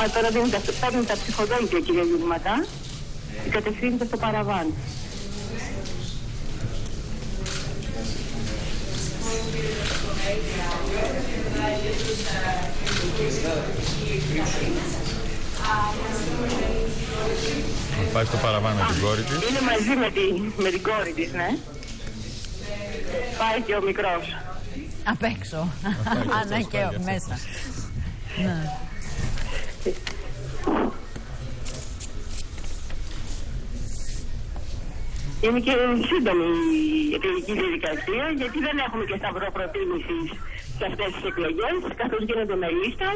Α, τώρα δίνουν τα, παίρνουν τα ψηφοδέλτια, κύριε Γυρματά, και κατευθύνεται στο παραβάν. Πάει στο παραβάν με την κόρη της. Είναι μαζί με, τη, με την κόρη της, ναι. Πάει και ο μικρός. Απ' έξω. Α, ναι, και μέσα. Ναι. Είναι και σύντομη η εκλογική διαδικασία, γιατί δεν έχουμε και σταυρό προτίμηση σε αυτές τις εκλογές, καθώς γίνονται με λίστα.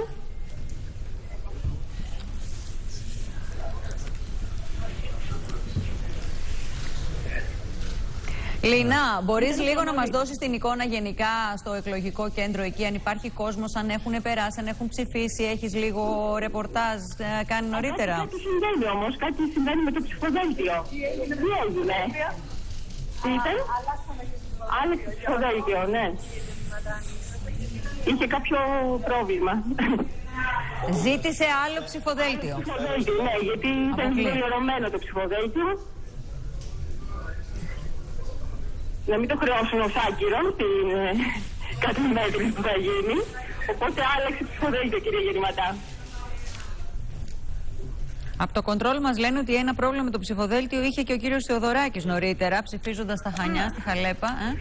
Λίνα, μπορείς λίγο να μας δώσεις την εικόνα γενικά στο εκλογικό κέντρο εκεί, αν υπάρχει κόσμος, αν έχουν περάσει, αν έχουν ψηφίσει, έχεις λίγο ρεπορτάζ ε, κάνει νωρίτερα; Κάτι συμβαίνει όμως, κάτι συμβαίνει με το ψηφοδέλτιο. Τι έγινε; Τι είπε; Άλλαξε το ψηφοδέλτιο, ναι. Είχε κάποιο πρόβλημα. Ζήτησε άλλο ψηφοδέλτιο. Ψηφοδέλτιο, ναι, γιατί ήταν Αποκλεί. πληρωμένο το ψηφοδέλτιο. Να μην το χρεώσουν ως άκυρο την ε, καταμέτρηση που θα γίνει. Οπότε άλλαξε ψηφοδέλτιο, κύριε Γερηματά. Από το κοντρόλ μας λένε ότι ένα πρόβλημα με το ψηφοδέλτιο είχε και ο κύριος Θεοδωράκης νωρίτερα, ψηφίζοντας στα Χανιά, στη Χαλέπα. Ε.